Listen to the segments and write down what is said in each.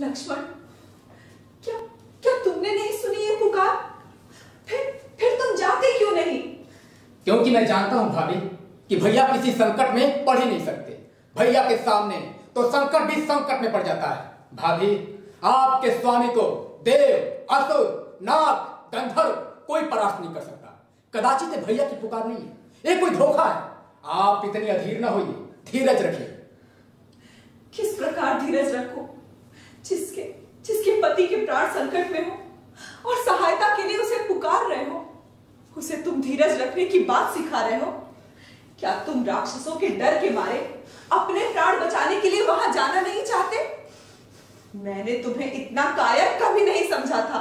लक्ष्मण क्या क्या तुमने नहीं सुनी ये पुकार? फिर फिर तुम जाते क्यों नहीं? क्योंकि मैं जानता हूँ भाभी कि भैया किसी संकट में पढ़ ही नहीं सकते। भैया के सामने तो संकट भी संकट में पड़ जाता है। भाभी आपके स्वामी को देव असुर नाग गंधर्व कोई परास्त नहीं कर सकता। कदाचित भैया की पुकार नहीं है। ये कोई धोखा है। आप इतनी अधीर न होइए। धीरज रखिए। किस प्रकार धीरज रखो? जिसके जिसके पति के प्राण संकट में हो और सहायता के लिए उसे पुकार रहे हो, उसे तुम धीरज रखने की बात सिखा रहे हो। क्या तुम राक्षसों के डर के मारे अपने प्राण बचाने के लिए वहाँ जाना नहीं चाहते? मैंने तुम्हें इतना कायर कभी नहीं समझा था।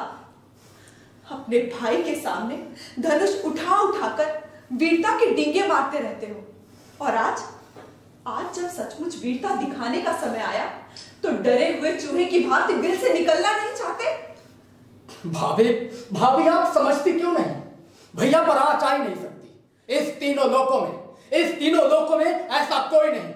अपने भाई के सामने धनुष उठा उठाकर वीरता के डींगे मारते रहते हो। और आज आज जब सचमुच वीरता दिखाने का समय आया तो डरे हुए चूहे की भांति दिल से निकलना नहीं चाहते? भाभी भाभी आप समझती क्यों नहीं? भैया पर आँच आ ही नहीं सकती। इस तीनों लोकों में इस तीनों लोकों में ऐसा कोई नहीं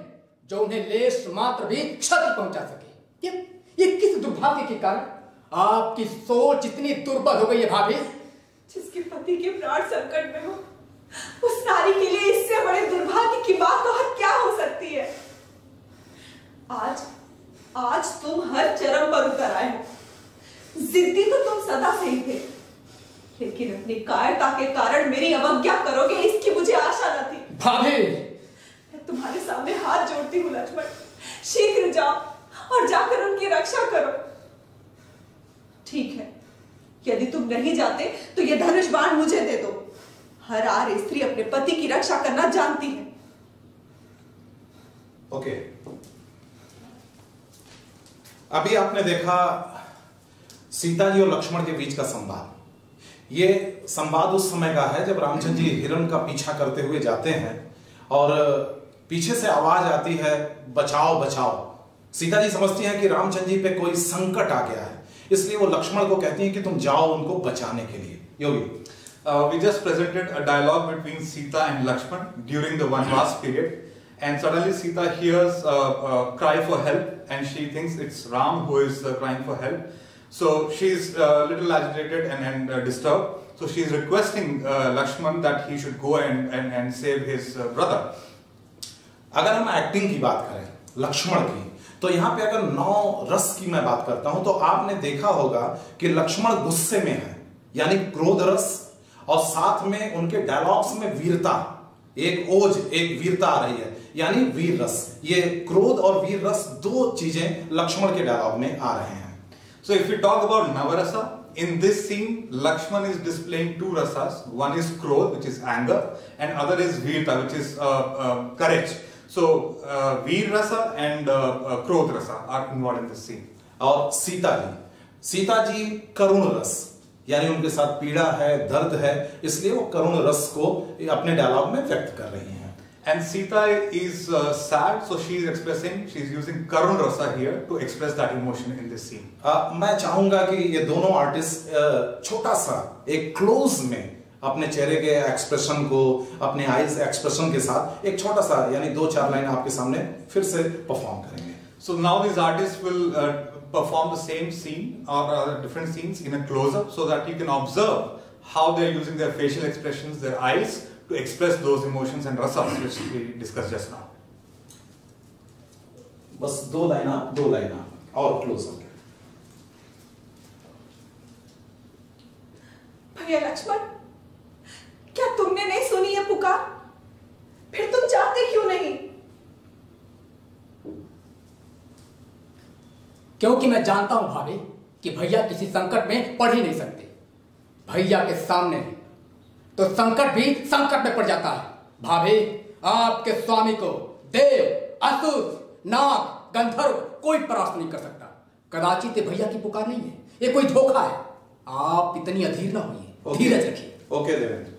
जो उन्हें लेश मात्र भी क्षति पहुँचा सके। ये ये किस दुर्भाग्य के कारण? आपकी सोच इतनी दुर्बल हो गई है भाभी। जिसके पति के प्राण संकट में हो उस नारी के लिए इससे बड़े दुर्भाग्य की बात और क्या हो सकती है आज आज तुम हर चरम पर उतर आए हो जिद्दी तो तुम सदा से ही थे। लेकिन अपनी कायरता के कारण मेरी अवज्ञा करोगे इसकी मुझे आशा न थी। भाभी! मैं तुम्हारे सामने हाथ जोड़ती हूँ लक्ष्मण। शीघ्र जाओ और जाकर उनकी रक्षा करो। ठीक है यदि तुम नहीं जाते तो ये धनुष बाण मुझे दे दो। हर आर स्त्री अपने पति की रक्षा करना जानती है। ओके। okay. अभी आपने देखा सीता जी और लक्ष्मण के बीच का संवाद। ये संवाद उस समय का है जब रामचंद्र जी हिरण का पीछा करते हुए जाते हैं और पीछे से आवाज़ आती है, बचाओ बचाओ। सीता जी समझती हैं कि रामचंद्र जी पे कोई संकट आ गया है, इसलिए वो लक्ष्मण को कहती हैं कि तुम जाओ उनको बचाने के लिए। Yogi. We just presented a dialogue between Sita and Lakshman during the vanvas period and suddenly Sita hears cry for help and she thinks it's Ram who is crying for help So she's a little agitated and, and uh, disturbed. So she's requesting uh, Lakshman that he should go and, and, and save his uh, brother. अगर हम acting की बात करें लक्ष्मण की तो यहाँ पे अगर नौ रस की मैं बात करता हूँ तो आपने देखा होगा कि लक्ष्मण गुस्से में है यानी क्रोध रस और साथ में उनके डायलॉग्स में वीरता एक ओज एक वीरता आ रही है यानी वीर रस ये क्रोध और वीर रस दो चीज़ें लक्ष्मण के डायलॉग में आ रहे हैं So if we talk about Navarasa, in this scene, Lakshman is displaying two rasas. One is Krodh, which is anger, and other is Virta, which is uh, uh, courage. So uh, Veer Rasa and uh, uh, Krodh Rasa are involved in this scene. और सीता जी सीता जी करुण रस यानी उनके साथ पीड़ा है दर्द है इसलिए वो करुण रस को अपने डायलॉग में व्यक्त कर रही हैं and sita is uh, sad so she is expressing she is using karun rasa here to express that emotion in this scene. Main chahunga ki ye dono artists chhota sa ek close mein अपने चेहरे के expression को अपने eyes expression के साथ एक छोटा सा यानी दो चार लाइन आपके सामने फिर से परफॉर्म करेंगे। So now this artist will perform the same scene और different scenes in a closeup so that you can observe how they are using their facial expressions their eyes to express those emotions and rasas which we discussed just now. बस दो line आप दो line आप और close up भैया लक्ष्मण क्या तुमने नहीं सुनी है पुकार? फिर तुम जाते क्यों नहीं? क्योंकि मैं जानता हूँ भाभी कि भैया किसी संकट में पढ़ ही नहीं सकते। भैया के सामने तो संकट भी संकट में पड़ जाता है। भाभी आपके स्वामी को देव असुर नाग गंधर्व कोई परास्त नहीं कर सकता। कदाचित ये भैया की पुकार नहीं है। ये कोई धोखा है। आप इतनी अधीर ना होइए। धीरज रखिए। ओके देवेंद्र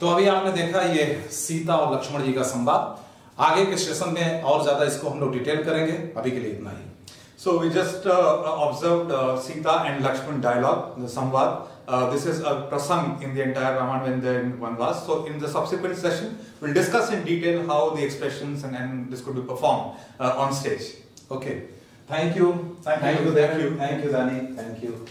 तो अभी आपने देखा ये सीता और लक्ष्मण जी का संवाद। आगे के सेशन में और ज़्यादा इसको हम लोग डिटेल करेंगे। अभी के लिए इतना ही। So we just observe Sita and Lakshman dialogue Samvad. Uh, this is a prasang in the entire Ramayana when there one was. So in the subsequent session, we'll discuss in detail how the expressions and, and this could be performed uh, on stage. Okay. Thank you. Thank, thank you. you. Thank you. Thank you, Dani. Thank you.